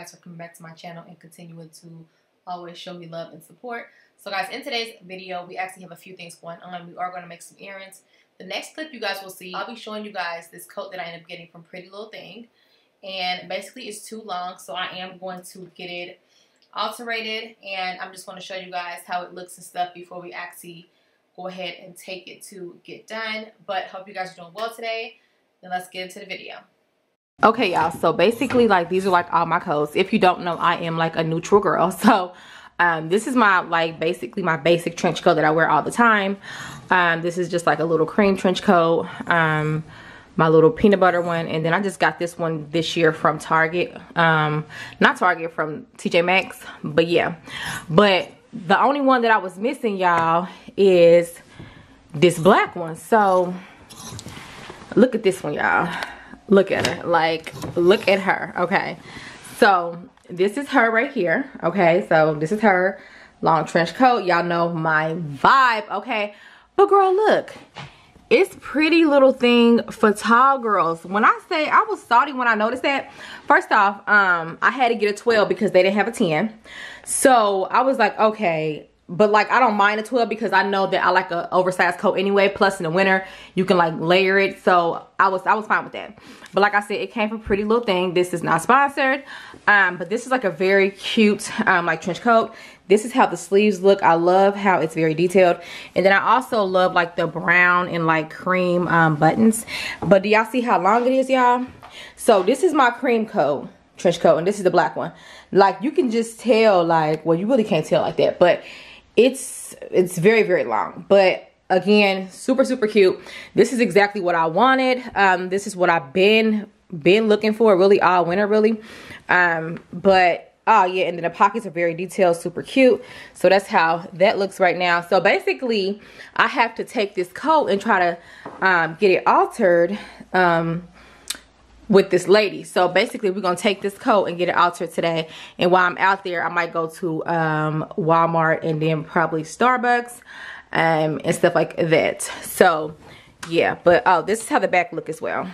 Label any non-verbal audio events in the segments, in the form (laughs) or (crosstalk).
guys for coming back to my channel and continuing to always show me love and support. So guys, in today's video, we actually have a few things going on. We are going to make some errands. The next clip you guys will see, I'll be showing you guys this coat that I ended up getting from Pretty Little Thing. And basically it's too long, so I am going to get it alterated. And I'm just going to show you guys how it looks and stuff before we actually go ahead and take it to get done. But hope you guys are doing well today. Then let's get into the video. Okay, y'all. So basically, like, these are like all my coats. If you don't know, I am like a neutral girl. (laughs) So um, this is my, like, basically my basic trench coat that I wear all the time. Um, this is just like a little cream trench coat. Um, my little peanut butter one. And then I just got this one this year from Target. Um, not Target, from TJ Maxx. But yeah. But the only one that I was missing, y'all, is this black one. So look at this one, y'all look at her like look at her. Okay. So this is her right here. Okay. So this is her long trench coat. Y'all know my vibe. Okay. But girl, look. It's pretty little thing for tall girls. When I say I was salty when I noticed that, first off, um, I had to get a 12 because they didn't have a 10. So I was like, okay, but like I don't mind a 12 because I know that I like a oversized coat anyway. Plus in the winter, you can like layer it. So I was I was fine with that. But like I said, it came from Pretty Little Thing. This is not sponsored. Um, but this is like a very cute um, like trench coat. This is how the sleeves look. I love how it's very detailed. And then I also love like the brown and like cream um, buttons. But do y'all see how long it is, y'all? So this is my cream coat, trench coat, and this is the black one. Like you can just tell like, well, you really can't tell like that. But it's it's very very long but again super super cute. This is exactly what i wanted. Um this is what i've been been looking for really all winter really. Um but oh yeah and then the pockets are very detailed super cute. So that's how that looks right now. So basically i have to take this coat and try to um get it altered um with this lady. So basically we're gonna take this coat and get it altered today. And while I'm out there, I might go to um, Walmart and then probably Starbucks um, and stuff like that. So yeah, but oh, this is how the back look as well.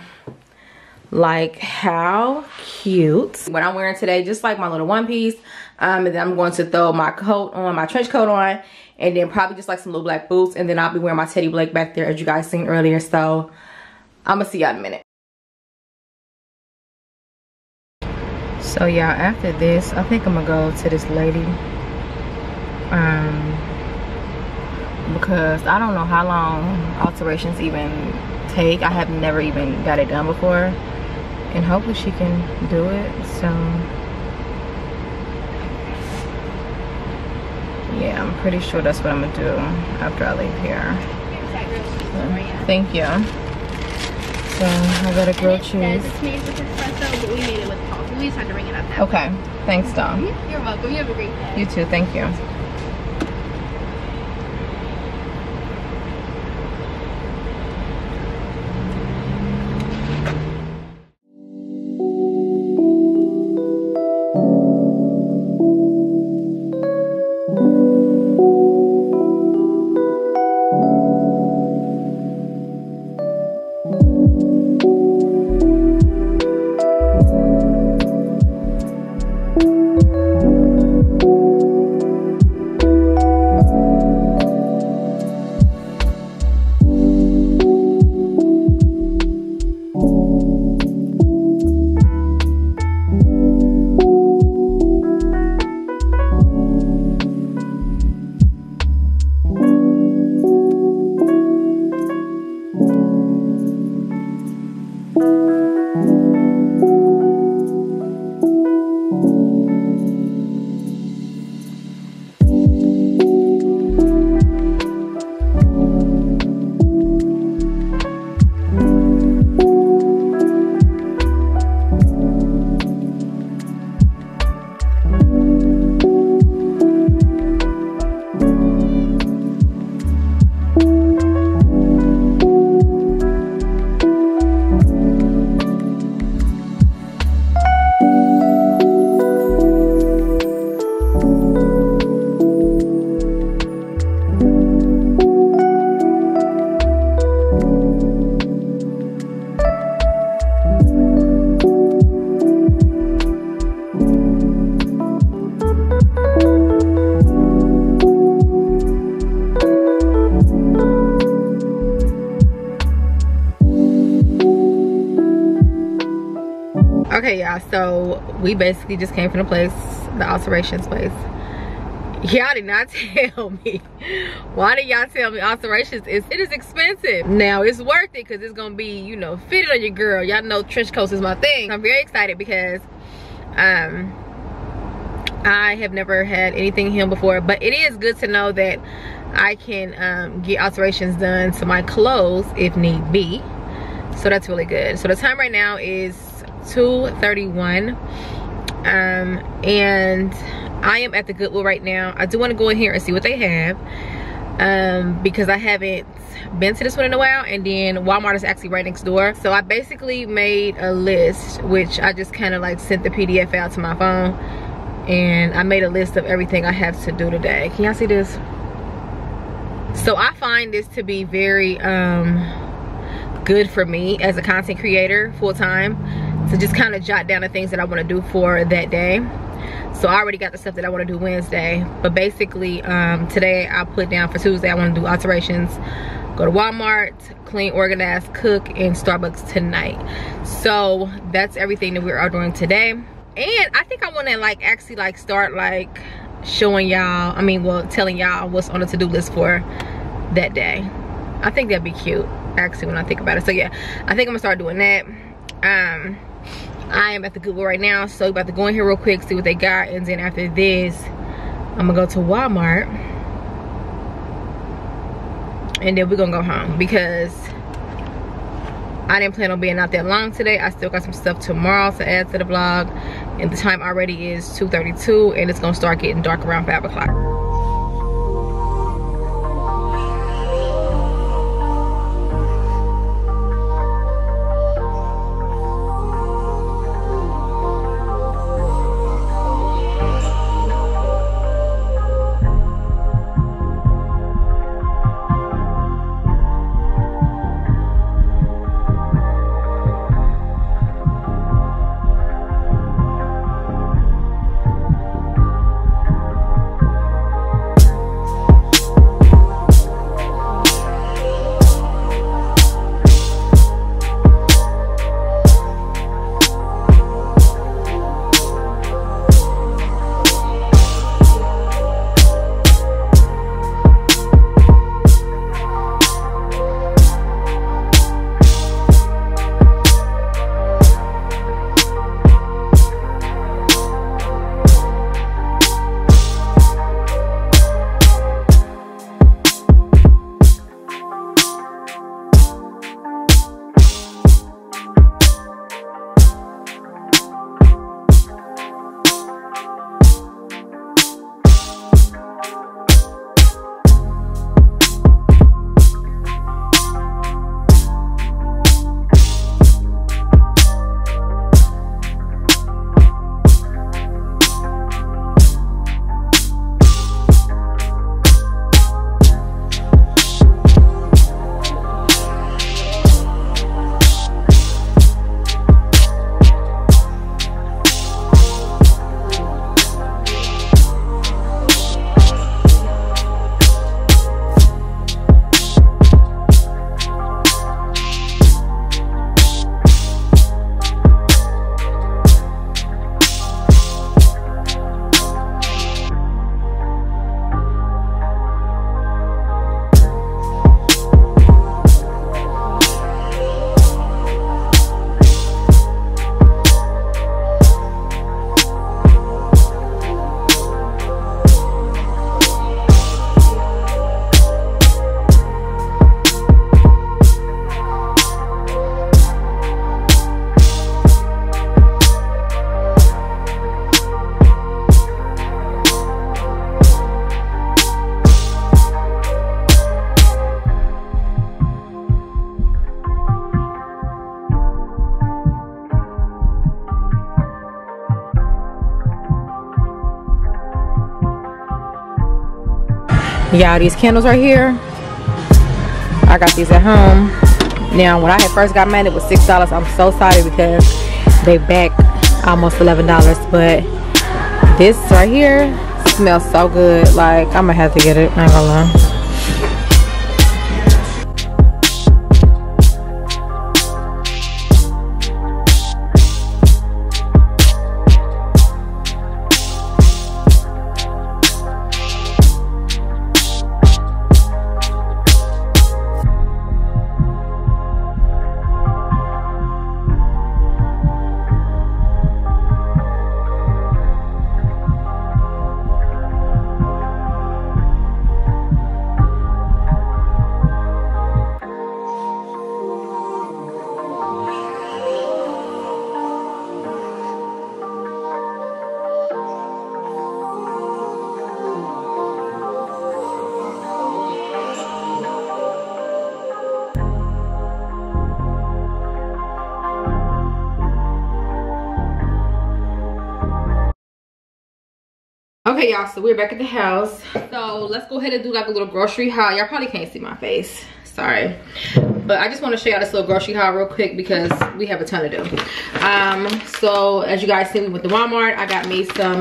Like how cute. What I'm wearing today, just like my little one piece. Um, and then I'm going to throw my coat on, my trench coat on, and then probably just like some little black boots. And then I'll be wearing my Teddy Blake back there as you guys seen earlier. So I'm gonna see y'all in a minute. So yeah after this i think i'm gonna go to this lady um because i don't know how long alterations even take. I have never even got it done before and hopefully she can do it so. Yeah i'm pretty sure that's what i'm gonna do after i leave here. So, thank you so i got a grilled cheese we just had to ring it up now. Okay. Thanks, Dom. Mm-hmm. You're welcome. You have a great day. You too. Thank you. We basically just came from the place the alterations place. Y'all did not (laughs) tell me. Why did y'all tell me alterations is it is expensive. Now it's worth it because it's gonna be you know fitted on your girl. Y'all know trench coats is my thing. I'm very excited because um i have never had anything him before but it is good to know that i can um, get alterations done to my clothes if need be. So that's really good. So the time right now is 2:31, um and i am at the goodwill right now. I do want to go in here and see what they have um because i haven't been to this one in a while and then walmart is actually right next door. So i basically made a list which i just kind of like sent the pdf out to my phone and i made a list of everything i have to do today. Can y'all see this? So I find this to be very um, good for me as a content creator full time to just kind of jot down the things that I want to do for that day. So I already got the stuff that I want to do Wednesday. But basically, um, today I put down for Tuesday, I want to do alterations. Go to Walmart, clean, organize, cook, and Starbucks tonight. So that's everything that we are doing today. And I think I want to like actually like start like showing y'all, I mean, well, telling y'all what's on the to-do list for that day. I think that'd be cute, actually, when I think about it. So yeah, I think I'm gonna start doing that. Um, I am at the Goodwill right now, so about to go in here real quick, see what they got, and then after this, I'm gonna go to Walmart. And then we're gonna go home because I didn't plan on being out that long today. I still got some stuff tomorrow to add to the vlog. And the time already is 2.32 and it's gonna start getting dark around 5 o'clock. Y'all these candles right here i got these at home. Now when i had first got mine it was six dollars. I'm so sorry because they back almost eleven dollars but this right here smells so good. Like i'm gonna have to get it. Not gonna lie Okay, y'all, so we're back at the house. So let's go ahead and do like a little grocery haul. Y'all probably can't see my face. Sorry. But I just want to show y'all this little grocery haul real quick because we have a ton to do. Um, so as you guys see, we went to Walmart. I got me some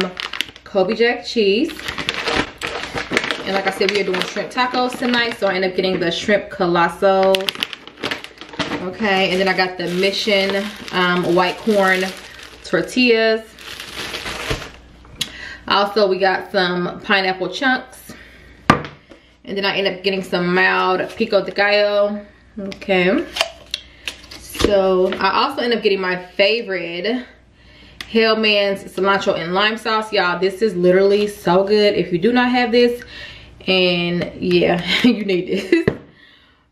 Colby Jack cheese. And like I said, we are doing shrimp tacos tonight. So I ended up getting the shrimp colossal. Okay, and then I got the Mission um, white corn tortillas. Also, we got some pineapple chunks. And then I end up getting some mild pico de gallo. Okay. So, I also end up getting my favorite Hellmann's cilantro and lime sauce. Y'all, this is literally so good. If you do not have this, and yeah, (laughs) you need this.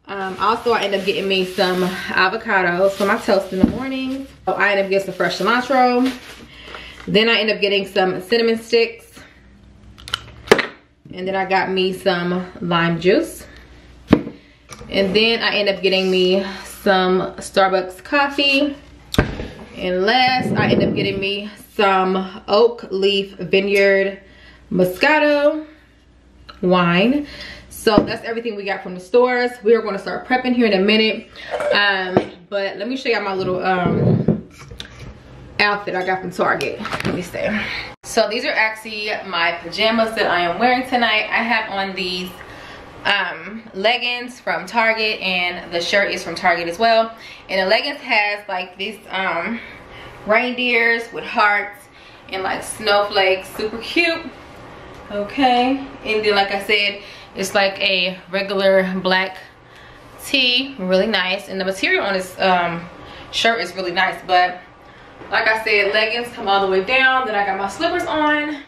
Um, also, I end up getting me some avocados for my toast in the morning. So I end up getting some fresh cilantro. Then I end up getting some cinnamon sticks. And then I got me some lime juice. And then I end up getting me some Starbucks coffee. And last, I end up getting me some Oak Leaf Vineyard Moscato wine. So that's everything we got from the stores. We are going to start prepping here in a minute. Um, but let me show y'all my little um, outfit I got from Target. Let me see. So these are actually my pajamas that I am wearing tonight. I have on these um, leggings from Target and the shirt is from Target as well. And the leggings has like these um, reindeers with hearts and like snowflakes. Super cute. Okay. And then like I said, it's like a regular black tee. Really nice. And the material on this um, shirt is really nice. But like I said, leggings come all the way down. Then I got my slippers on.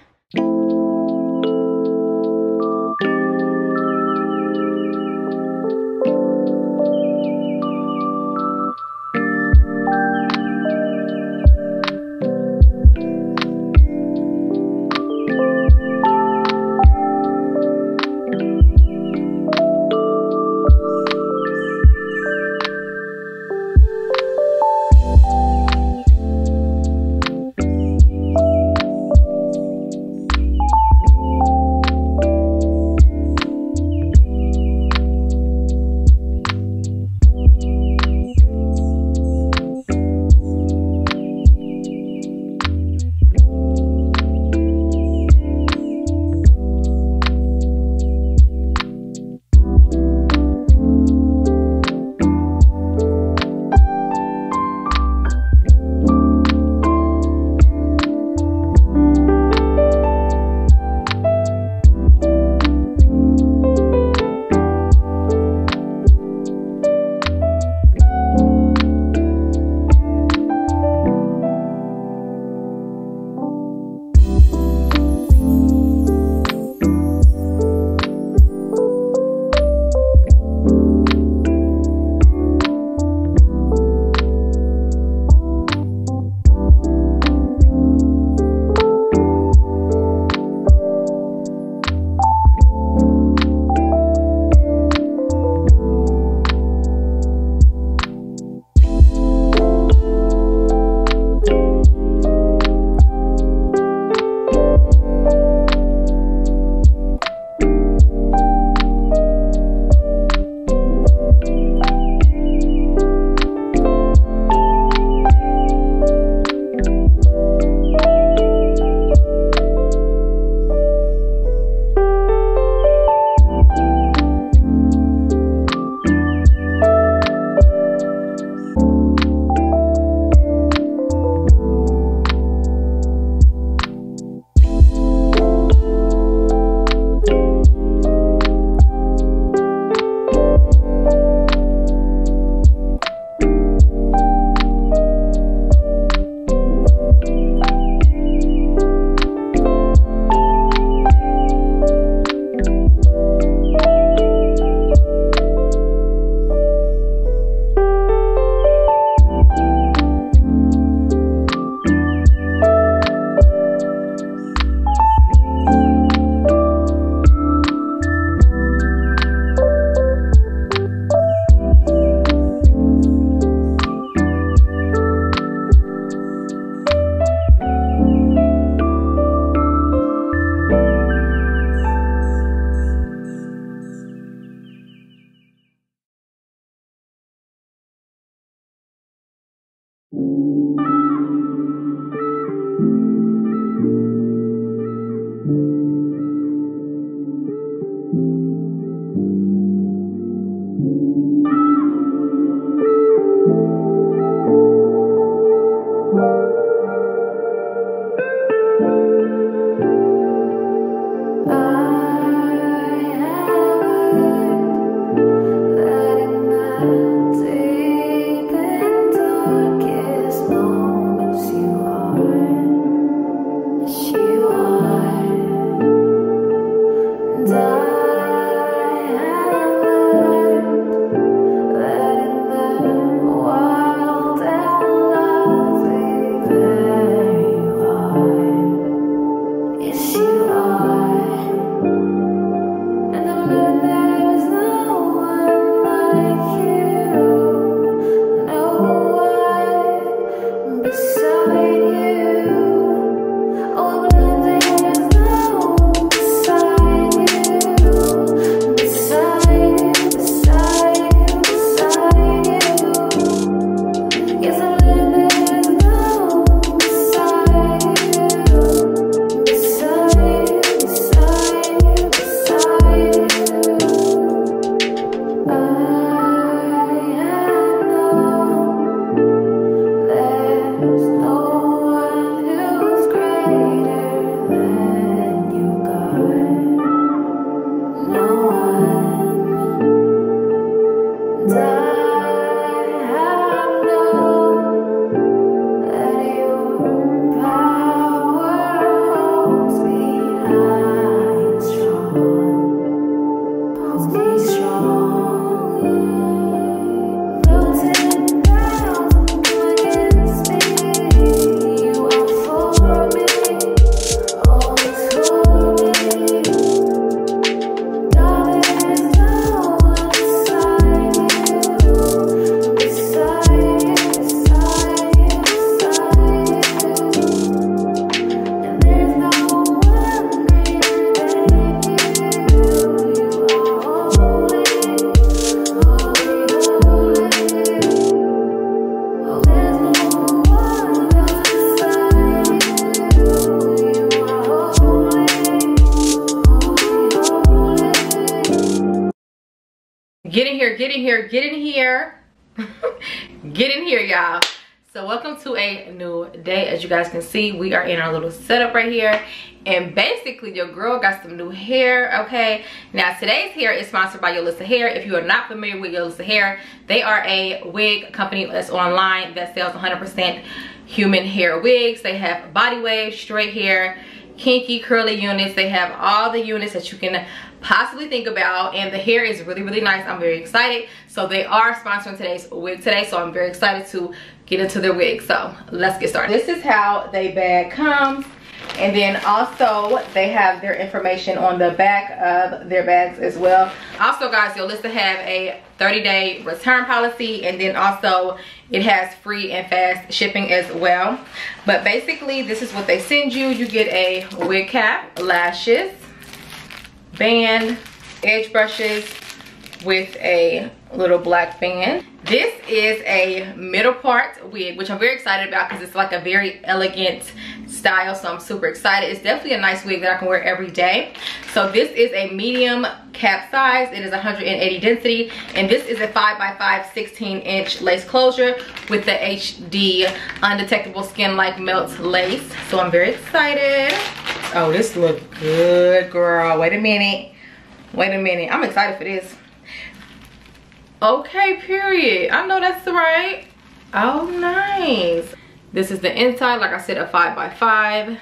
You guys can see, we are in our little setup right here. And basically, your girl got some new hair, okay? Now, today's hair is sponsored by Yolissa Hair. If you are not familiar with Yolissa Hair, they are a wig company that's online that sells 100% human hair wigs. They have body waves, straight hair, kinky curly units. They have all the units that you can possibly think about and the hair is really really nice i'm very excited so they are sponsoring today's wig today so i'm very excited to get into their wig. So let's get started. This is how they bag comes and then also they have their information on the back of their bags as well. Also guys Yolissa have a 30 day return policy. And then also it has free and fast shipping as well. But basically this is what they send you. You get a wig cap lashes band, edge brushes with a little black band. This is a middle part wig, which I'm very excited about because it's like a very elegant style, so I'm super excited. It's definitely a nice wig that I can wear every day. So this is a medium cap size. It is 180 density, and this is a 5x5 16 inch lace closure with the HD undetectable skin-like melt lace. So I'm very excited. Oh, this look good, girl. Wait a minute. Wait a minute. I'm excited for this. Okay, period. I know that's right. Oh, nice. This is the inside, like I said, a 5 by 5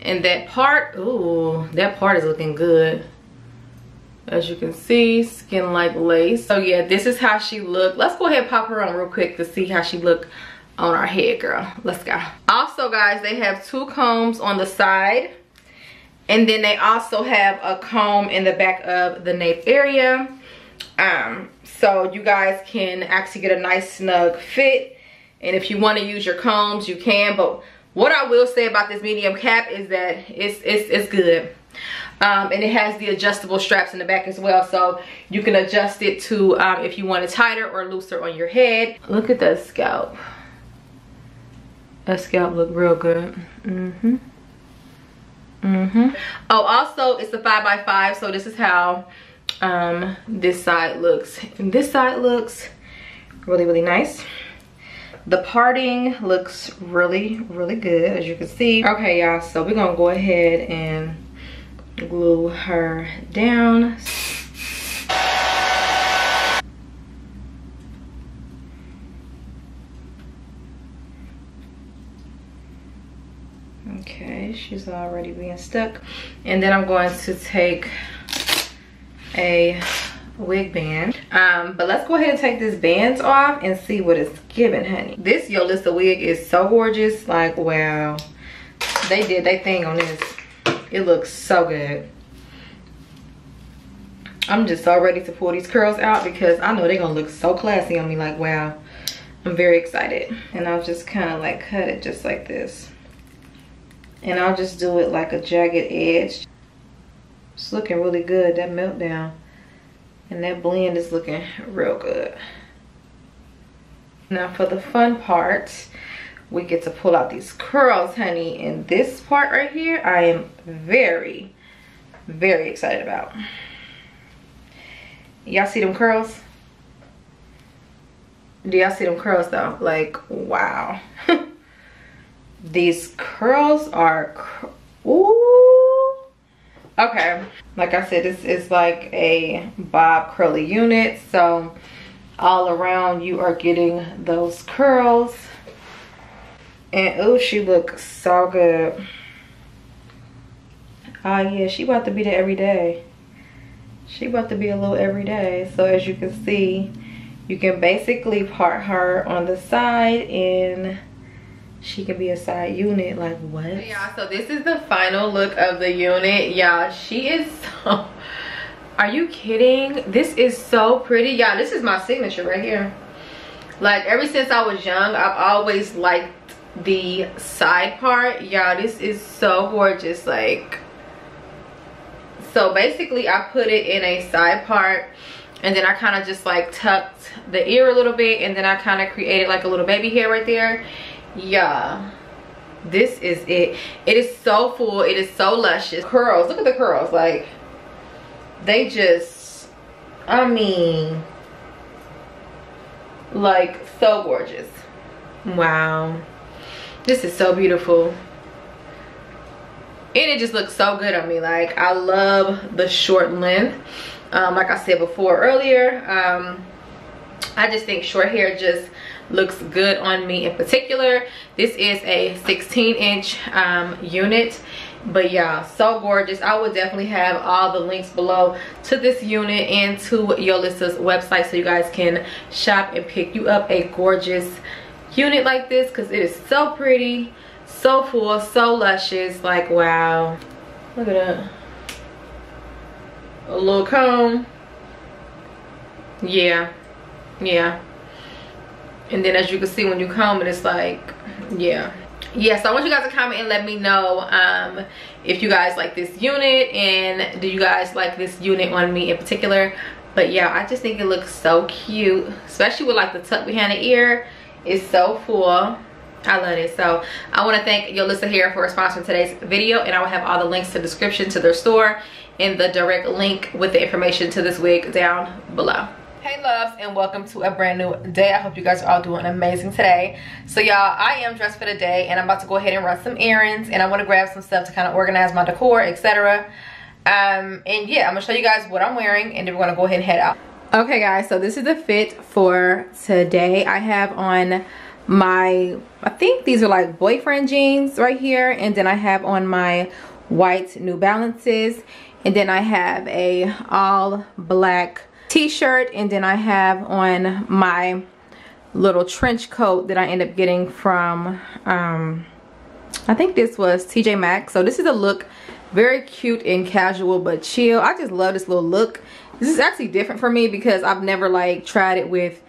And that part, ooh, that part is looking good. As you can see, skin like lace. So yeah, this is how she looked. Let's go ahead pop her on real quick to see how she looked on our head, girl. Let's go. Also, guys, they have two combs on the side. And then they also have a comb in the back of the nape area. Um, so you guys can actually get a nice snug fit. And if you want to use your combs, you can. But what I will say about this medium cap is that it's, it's, it's good. Um, and it has the adjustable straps in the back as well so you can adjust it to um, if you want it tighter or looser on your head look at the scalp That scalp look real good. Mm-hmm. Mm-hmm. Oh, also, it's a 5 by 5 so this is how um, this side looks. And this side looks really, really nice. The parting looks really, really good, as you can see. Okay, y'all, so we're gonna go ahead and glue her down. Okay, she's already being stuck. And then I'm going to take a wig band. Um, but let's go ahead and take this bands off and see what it's giving, honey. This Yolissa wig is so gorgeous. Like, wow. They did their thing on this. It looks so good. I'm just so ready to pull these curls out because I know they're gonna look so classy on me. Like, wow. I'm very excited. And I'll just kind of like cut it just like this. And I'll just do it like a jagged edge. It's looking really good, that meltdown. And that blend is looking real good. Now for the fun part, we get to pull out these curls, honey. And this part right here, I am very, very excited about. Y'all see them curls? Do y'all see them curls though? Like, wow. (laughs) These curls are, ooh. Okay, like I said, this is like a bob curly unit. So all around you are getting those curls. And oh, she looks so good. Oh yeah, she about to be there every day. She about to be a little every day. So as you can see, you can basically part her on the side and she can be a side unit like what? Yeah so this is the final look of the unit. Y'all she is so are you kidding? This is so pretty. Y'all this is my signature right here. Like ever since i was young i've always liked the side part. Y'all this is so gorgeous like so basically i put it in a side part and then i kind of just like tucked the ear a little bit and then i kind of created like a little baby hair right there yeah. This is it. It is so full. It is so luscious. Curls. Look at the curls. Like they just i mean like so gorgeous. Wow. This is so beautiful. And it just looks so good on me. Like i love the short length. Um, like i said before earlier um, i just think short hair just looks good on me in particular. This is a 16 inch um, unit. But yeah so gorgeous. I will definitely have all the links below to this unit and to yolissa's website so you guys can shop and pick you up a gorgeous unit like this because it is so pretty so full so luscious. Like wow. Look at that. A little comb. Yeah. Yeah and then as you can see when you comb it it's like yeah. Yeah so i want you guys to comment and let me know um, if you guys like this unit and do you guys like this unit on me in particular. But yeah i just think it looks so cute especially with like the tuck behind the ear. It's so full I love it. So I want to thank Yolissa Hair for sponsoring today's video and I will have all the links to the description to their store and the direct link with the information to this wig down below hey loves and welcome to a brand new day. I hope you guys are all doing amazing today. So y'all i am dressed for the day and i'm about to go ahead and run some errands and i want to grab some stuff to kind of organize my decor etc um and yeah i'm gonna show you guys what i'm wearing and then we're gonna go ahead and head out. Okay guys so this is the fit for today. I have on my i think these are like boyfriend jeans right here and then i have on my white new balances and then i have a all black t-shirt and then I have on my little trench coat that I end up getting from um, I think this was TJ Maxx. So this is a look very cute and casual but chill. I just love this little look. This is actually different for me because I've never like tried it with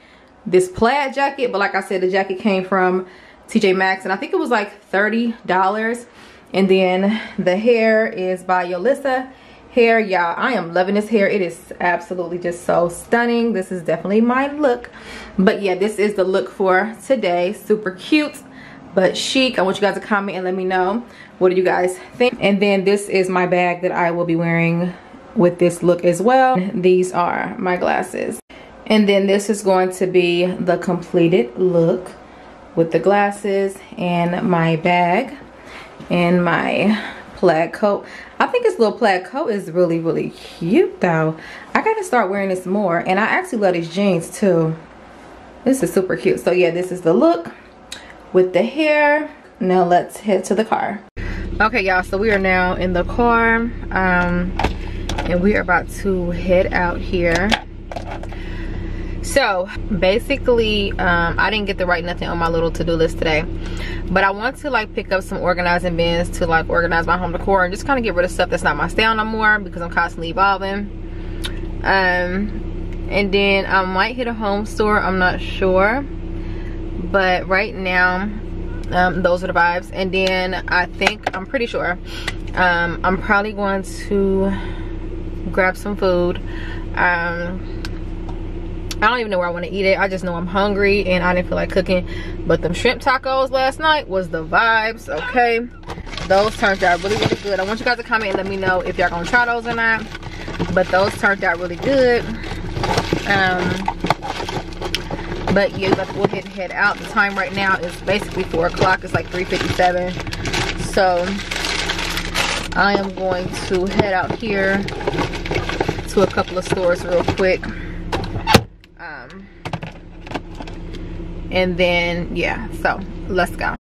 this plaid jacket but like I said the jacket came from TJ Maxx and I think it was like $30 and then the hair is by Yolissa hair y'all i am loving this hair it is absolutely just so stunning this is definitely my look but yeah this is the look for today super cute but chic. I want you guys to comment and let me know what do you guys think. And then this is my bag that I will be wearing with this look as well. These are my glasses. And then this is going to be the completed look with the glasses and my bag and my plaid coat. I think this little plaid coat is really, really cute though. I gotta start wearing this more. And I actually love these jeans too. This is super cute. So yeah, this is the look with the hair. Now let's head to the car. Okay, y'all, so we are now in the car. Um, and we are about to head out here. So basically, um, I didn't get to write nothing on my little to-do list today. But I want to like pick up some organizing bins to like organize my home decor and just kind of get rid of stuff that's not my style no more because I'm constantly evolving. Um, and then I might hit a home store, I'm not sure but right now um, those are the vibes and then I think I'm pretty sure um, I'm probably going to grab some food um, I don't even know where I want to eat it I just know I'm hungry and I didn't feel like cooking but them shrimp tacos last night was the vibes okay those turned out really really good I want you guys to comment and let me know if y'all gonna try those or not but those turned out really good um, but yeah, let's go ahead and head out. The time right now is basically 4 o'clock. It's like 3.57. So I am going to head out here to a couple of stores real quick. Um, and then, yeah, so let's go.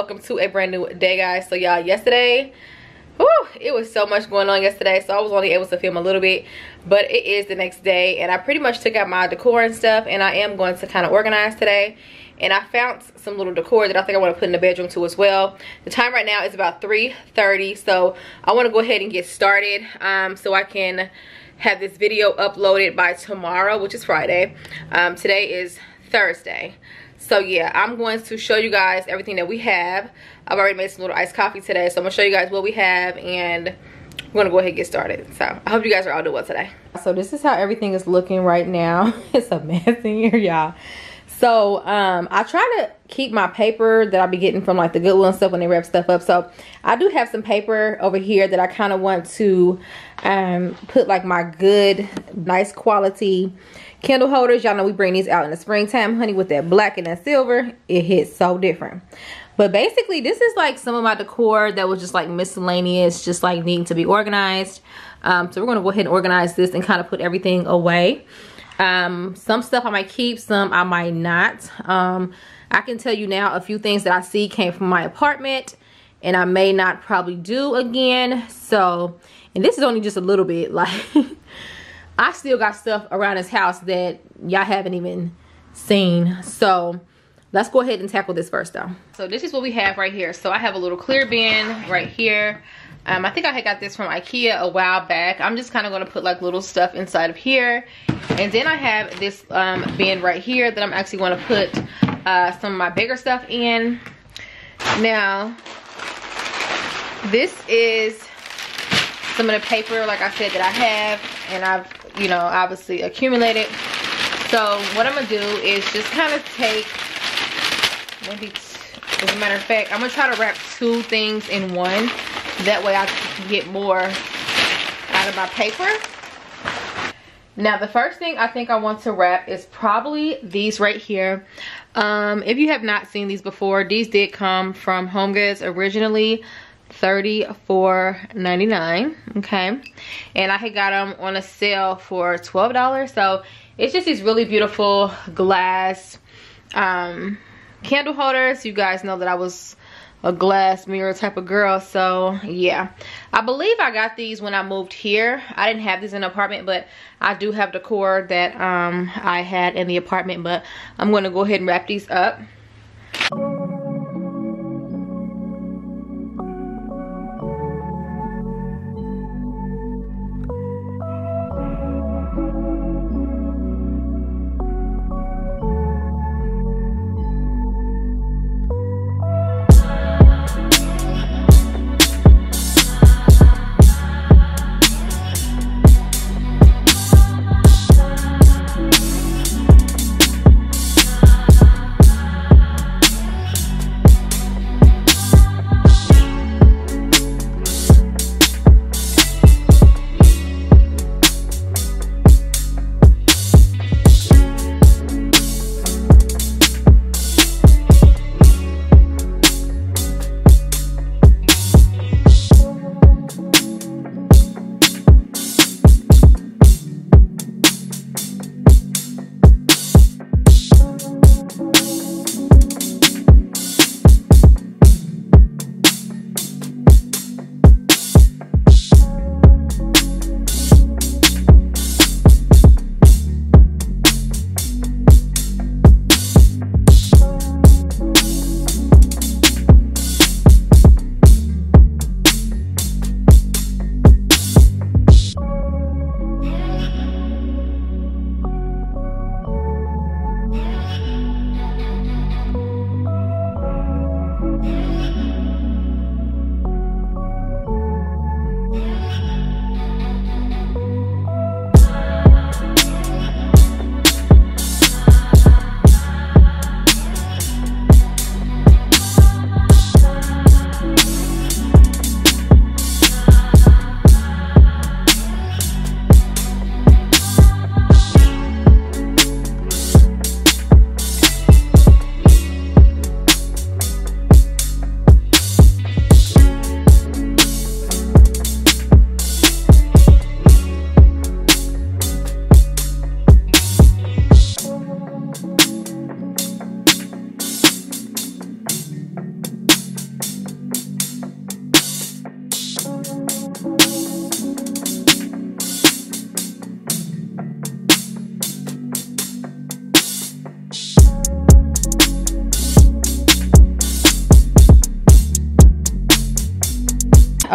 Welcome to a brand new day guys. So y'all yesterday, whew, it was so much going on yesterday so I was only able to film a little bit but it is the next day and I pretty much took out my decor and stuff and I am going to kind of organize today and I found some little decor that I think I want to put in the bedroom too as well. The time right now is about 3.30 so I want to go ahead and get started um, so I can have this video uploaded by tomorrow which is Friday. Um, today is Thursday so yeah i'm going to show you guys everything that we have. I've already made some little iced coffee today so i'm gonna show you guys what we have and we're gonna go ahead and get started. So i hope you guys are all doing well today. So this is how everything is looking right now. (laughs) It's a mess in here y'all. So um, I try to keep my paper that I'll be getting from like the Goodwill and stuff when they wrap stuff up. So I do have some paper over here that I kind of want to um, put like my good, nice quality candle holders. Y'all know we bring these out in the springtime, honey, with that black and that silver. It hits so different. But basically, this is like some of my decor that was just like miscellaneous, just like needing to be organized. Um, so we're to go ahead and organize this and kind of put everything away. Um, some stuff I might keep, some I might not. Um, I can tell you now a few things that I see came from my apartment and I may not probably do again. So, and this is only just a little bit (laughs) like I still got stuff around this house that y'all haven't even seen. So let's go ahead and tackle this first though. So this is what we have right here. So I have a little clear bin right here. Um, I think I had got this from Ikea a while back. I'm just kind of going to put like little stuff inside of here. And then I have this um, bin right here that I'm actually going to put uh, some of my bigger stuff in. Now, this is some of the paper, like I said, that I have. And I've, you know, obviously accumulated. So what I'm to do is just kind of take, maybe, as a matter of fact, I'm to try to wrap two things in one that way I can get more out of my paper. Now the first thing I think I want to wrap is probably these right here. Um, if you have not seen these before, these did come from Home Goods originally. $34.99 okay? And I had got them on a sale for $12 so it's just these really beautiful glass um, candle holders. You guys know that I was a glass mirror type of girl so yeah. I believe i got these when i moved here. I didn't have these in the apartment but i do have decor that um i had in the apartment but i'm to go ahead and wrap these up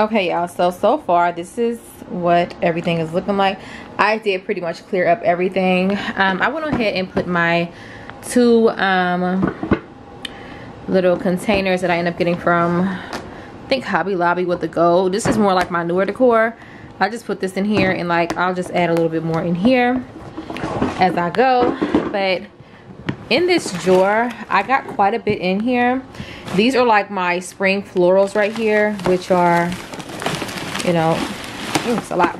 okay y'all. So so far this is what everything is looking like. I did pretty much clear up everything. Um, i went ahead and put my two um, little containers that i end up getting from i think hobby lobby with the gold. This is more like my newer decor. I just put this in here and like i'll just add a little bit more in here as i go. But in this drawer i got quite a bit in here these are like my spring florals right here which are you know ooh, it's a lot.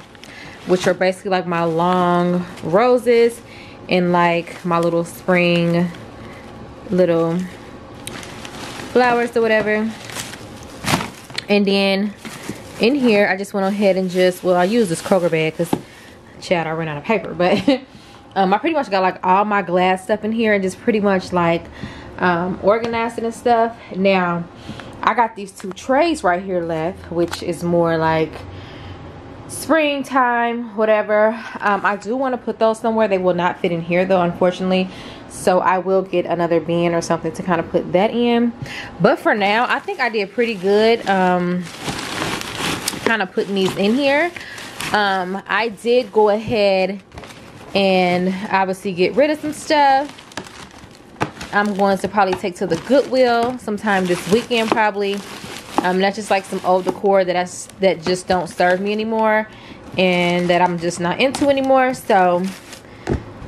Which are basically like my long roses and like my little spring little flowers or whatever. And then in here i just went ahead and just well i use this kroger bag because chad i ran out of paper but (laughs) um, I pretty much got like all my glass stuff in here and just pretty much like um, and stuff. Now, I got these two trays right here left, which is more like springtime, whatever. Um, I do want to put those somewhere. They will not fit in here though, unfortunately. So I will get another bin or something to kind of put that in. But for now, I think I did pretty good um, kind of putting these in here. Um, I did go ahead and obviously get rid of some stuff. I'm going to probably take to the Goodwill sometime this weekend probably. Um, that's just like some old decor that I, that just don't serve me anymore and that I'm just not into anymore. So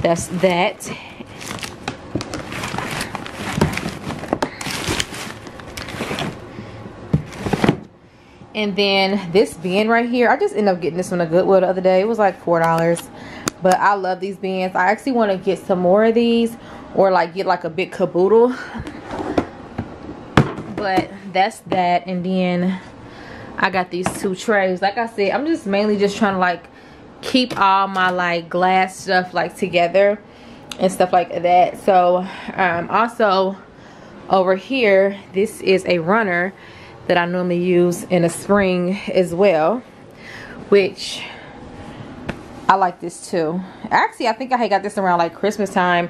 that's that. And then this bin right here, I just ended up getting this from the Goodwill the other day. It was like $4 but i love these bins i actually want to get some more of these or like get like a big caboodle but that's that and then i got these two trays like i said i'm just mainly just trying to like keep all my like glass stuff like together and stuff like that so um also over here this is a runner that i normally use in a spring as well which I like this too. Actually, I think I had got this around like Christmas time.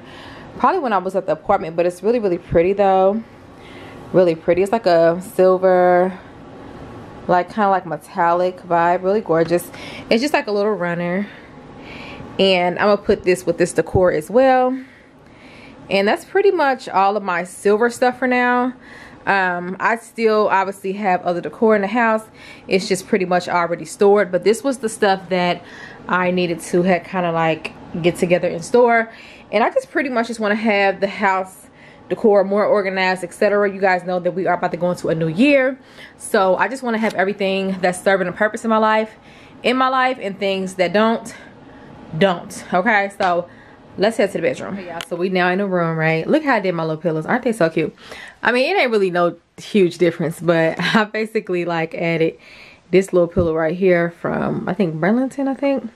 Probably when I was at the apartment, but it's really, really pretty though. Really pretty. It's like a silver, like kind of like metallic vibe. Really gorgeous. It's just like a little runner. And I'm going to put this with this decor as well. And that's pretty much all of my silver stuff for now. Um, I still obviously have other decor in the house. It's just pretty much already stored. But this was the stuff that I needed to have kind of like get together in store. And I just pretty much just want to have the house decor more organized, etc. You guys know that we are about to go into a new year. So I just want to have everything that's serving a purpose in my life, in my life, and things that don't, don't. Okay, so let's head to the bedroom. Yeah, so we now in the room, right? Look how I did my little pillows. Aren't they so cute? I mean, it ain't really no huge difference, but (laughs) I basically like added this little pillow right here from, I think, Burlington, I think.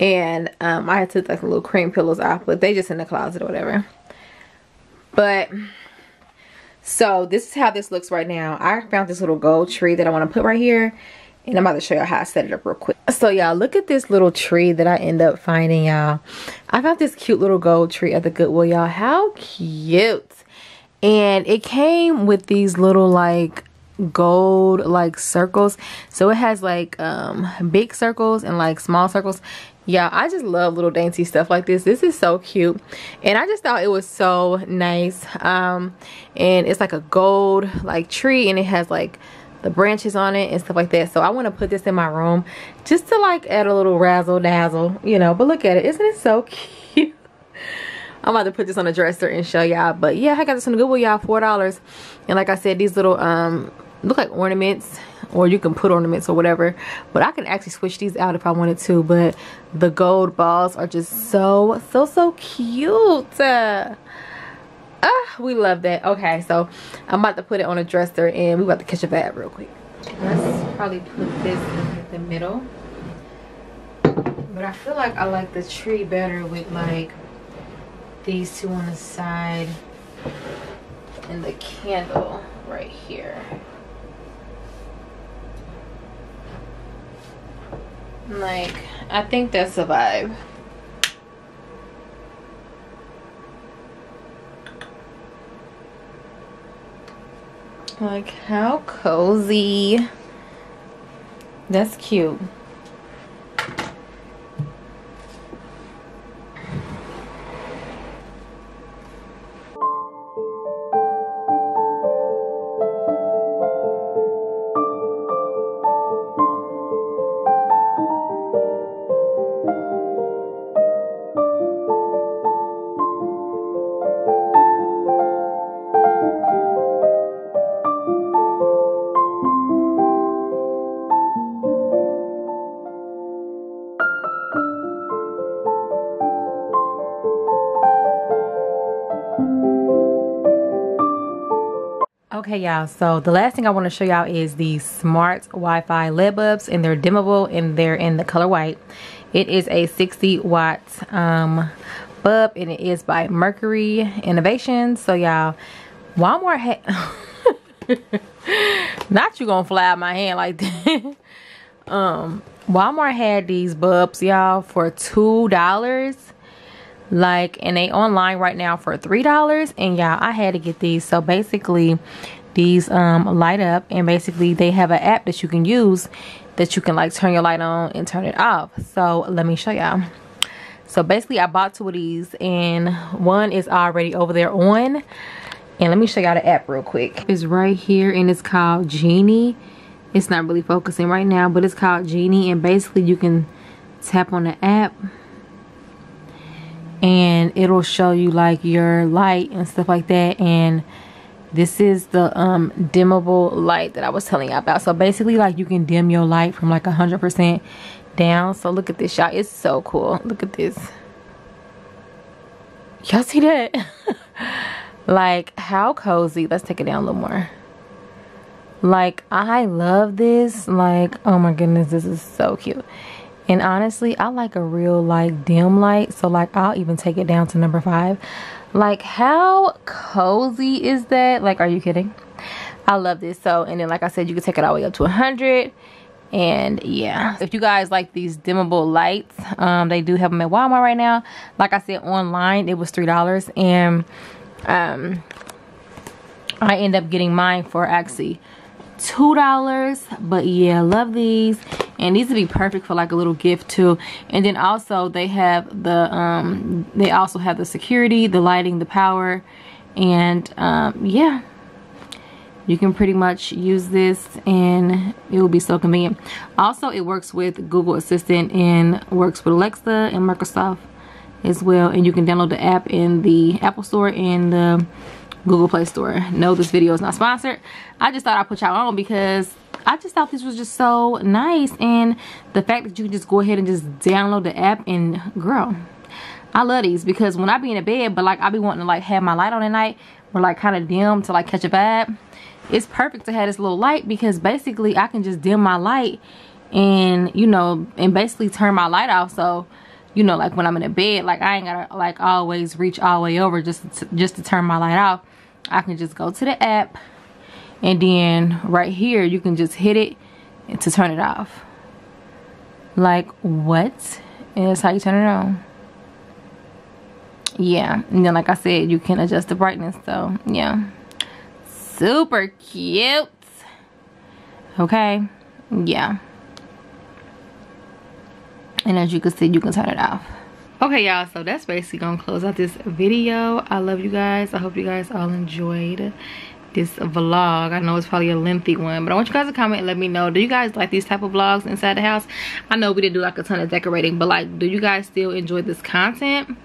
And um, I took like little cream pillows off, but they just in the closet or whatever. But, so this is how this looks right now. I found this little gold tree that I want to put right here. And I'm about to show y'all how I set it up real quick. So y'all, look at this little tree that I end up finding, y'all. I found this cute little gold tree at the Goodwill, y'all. How cute. And it came with these little like gold like circles so it has like um big circles and like small circles yeah i just love little dainty stuff like this. This is so cute. And i just thought it was so nice. Um and it's like a gold like tree and it has like the branches on it and stuff like that. So i want to put this in my room just to like add a little razzle dazzle you know. But look at it. Isn't it so (laughs) cute? I'm about to put this on a dresser and show y'all. But yeah i got this on the goodwill y'all four dollars. And like i said these little um look like ornaments or you can put ornaments or whatever. But I can actually switch these out if I wanted to but the gold balls are just so so so cute. Uh, ah, we love that. Okay so I'm about to put it on a dresser and we about to catch a vibe real quick. Let's probably put this in the middle. But I feel like I like the tree better with like these two on the side and the candle right here Like, I think that's a vibe. Like, how cozy. That's cute. Y'all, so the last thing I want to show y'all is the smart Wi-Fi LED bulbs and they're dimmable and they're in the color white. It is a 60 watt um, bulb and it is by Merkury Innovations. So y'all, Walmart had, (laughs) not you gonna fly out my hand like that. (laughs) um, Walmart had these bulbs, y'all, for $2 like and they online right now for three dollars and y'all i had to get these so basically these um light up and basically they have an app that you can use that you can like turn your light on and turn it off. So let me show y'all. So basically i bought two of these and one is already over there on. And let me show y'all the app real quick. It's right here and it's called Geeni. It's not really focusing right now but it's called Geeni and basically you can tap on the app and it'll show you like your light and stuff like that and this is the um dimmable light that I was telling you about. So basically like you can dim your light from like a hundred percent down. So look at this y'all. It's so cool. Look at this. Y'all see that? (laughs) Like how cozy. Let's take it down a little more. Like I love this. Like oh my goodness this is so cute. And honestly, I like a real like dim light. So like I'll even take it down to number five. Like how cozy is that? Like are you kidding? I love this. So and then like I said, you can take it all the way up to 100 and yeah if you guys like these dimmable lights um they do have them at walmart right now like i said online it was three dollars and um i end up getting mine for actually two dollars but yeah love these. And these would be perfect for like a little gift too. And then also they have the um they also have the security the lighting the power. And um yeah. You can pretty much use this and it will be so convenient. Also it works with google assistant and works with alexa and microsoft as well. And you can download the app in the apple store and the Google Play Store. No, this video is not sponsored. I just thought I'd put y'all on because I just thought this was just so nice. And the fact that you can just go ahead and just download the app and girl. I love these because when I be in a bed, but like I be wanting to like have my light on at night or like kind of dim to like catch a vibe. It's perfect to have this little light because basically I can just dim my light and you know and basically turn my light off so you know like when i'm in a bed like i ain't gotta like always reach all the way over just to, just to turn my light off I can just go to the app and then right here you can just hit it to turn it off. Like what? And that's how you turn it on. Yeah, and then like I said, you can adjust the brightness. So yeah, super cute. Okay, yeah. And as you can see, you can turn it off okay y'all so that's basically gonna close out this video. I love you guys. I hope you guys all enjoyed this vlog. I know it's probably a lengthy one but i want you guys to comment and let me know do you guys like these type of vlogs inside the house? I know we didn't do like a ton of decorating but like do you guys still enjoy this content?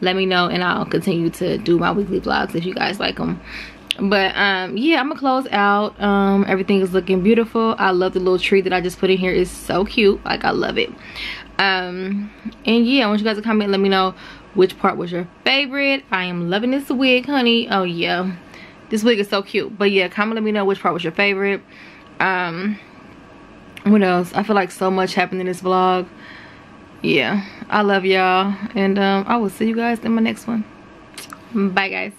Let me know and i'll continue to do my weekly vlogs if you guys like them but um yeah i'm gonna close out. Um everything is looking beautiful. I love the little tree that i just put in here. It's so cute. Like i love it um and yeah i want you guys to comment let me know which part was your favorite. I am loving this wig honey. Oh yeah. This wig is so cute. But yeah comment let me know which part was your favorite. Um what else? I feel like so much happened in this vlog. Yeah. I love y'all. And um i will see you guys in my next one. Bye guys